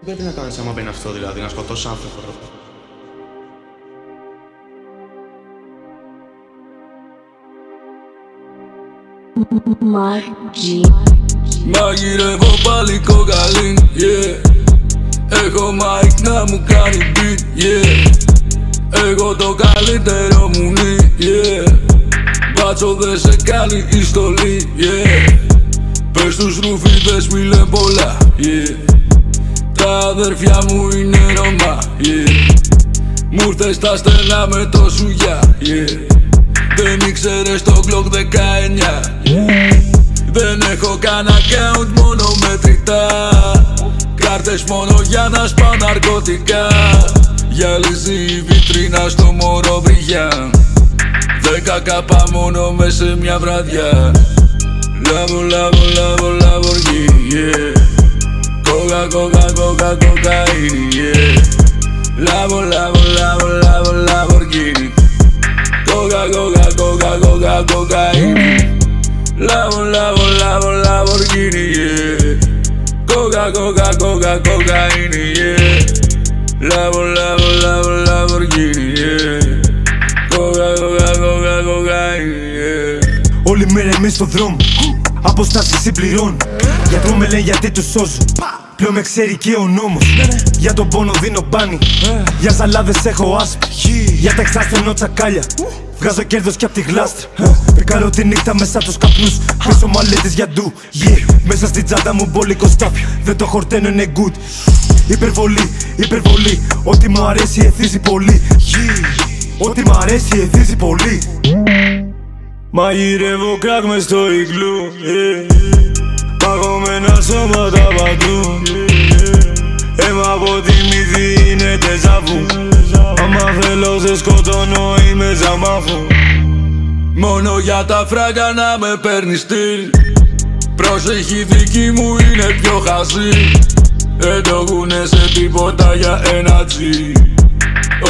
Τι πρέπει να κάνεις άμα μπαίνει αυτό δηλαδή, να σκοτώσεις άνθρωπο. Μαγειρεύω πάλι κοκαλίν, yeah. Έχω mic να μου κάνει beat, yeah. Εγώ το καλύτερο μου νι, yeah. Μπάτσο δεν σε κάνει η στολή, yeah. Πες τους ρουφίδες μη λένε πολλά, yeah Τα αδέρφια μου είναι Ρωμά, yeah. Μου ήρθες τα στενά με το σουγιά, yeah. Δεν ήξερες το Glock 19, yeah. Δεν έχω καν account μόνο μετρητά. Κάρτες μόνο για να σπάω ναρκωτικά. Γυαλίζει η βιτρίνα στο μωρό βρυγιά Δέκα κάπα μόνο με σε μια βραδιά. Λάβω, λάβω, λάβω, λαβοργή, yeah Κόκα, κόκα, κόκα, κοκαίνη, yeah. Λάβω, λάβω, λάβω, λάβω, λαβοργίνη Κόκα, κόκα, κόκα, κόκα, κοκαίνη Lavo, lavo, lavo, Lamborghini, yeah. Coca, coca, coca, cocaine, yeah. Lavo, lavo, lavo, Lamborghini, yeah. Coca, coca, coca, cocaine, yeah. Όλη μέρα είμαι στο δρόμο. Αποστάσεις συμπληρώνω. Γιατρό με λέει γιατί τους σώζω Πλέον με ξέρει και ο νόμος Για τον πόνο δίνω μπάνι Για ζαλάδες έχω άσπη Για τα εξάσθενο τσακάλια Βγάζω κέρδος και απ' τη γλάστρα. Πεκάρω τη νύχτα μέσα τους καπνούς. Πίσω μαλλίτε για ντου. Yeah. Μέσα στην τσάντα μου μπόλικο σταφ. Δεν το χορταίνω είναι good. Υπερβολή, υπερβολή. Ό,τι μου αρέσει εθίζει πολύ. Yeah. Ό,τι μου αρέσει εθίζει πολύ. Μαγειρεύω κράκ μες στο ιγκλού yeah. Παγωμένα σώματα παντού. Yeah. Αίμα από τη μύθη είναι τεζαβού Άμα θέλω σε σκοτώνω είμαι ζαμάφου Μόνο για τα φράγκα να με παίρνεις στυλ. Προσεχή δική μου είναι πιο χαζή. Δεν το σε τίποτα για ένα τζι.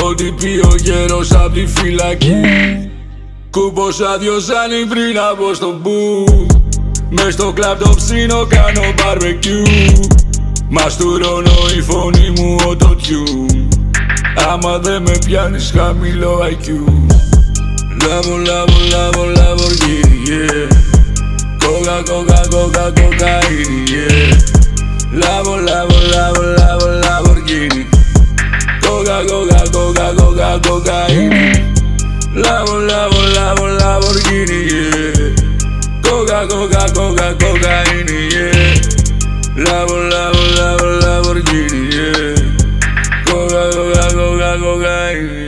Ό,τι πει ο γέρος απ' τη φυλακή. Κούμπος αδειοζάνι πριν από στο μπου Μες στο κλαμπ το ψήνω κάνω barbecue. Μαστουρώνω η φωνή μου οτοτιού Άμα δεν με πιάνεις χαμηλό IQ Λάβω, λάβω, λάβω, λαβοργίνη, yeah Κόκα, κόκα, κόκα, κοκαίνη, yeah. Λάβω, λάβω, λάβω, λάβω, λαβοργίνη Κόκα, κόκα, κόκα, κόκα, κοκαίνη Λάβω, λάβω, Lavo, lavo, lavo, Lamborghini, yeah. Go go go go go go.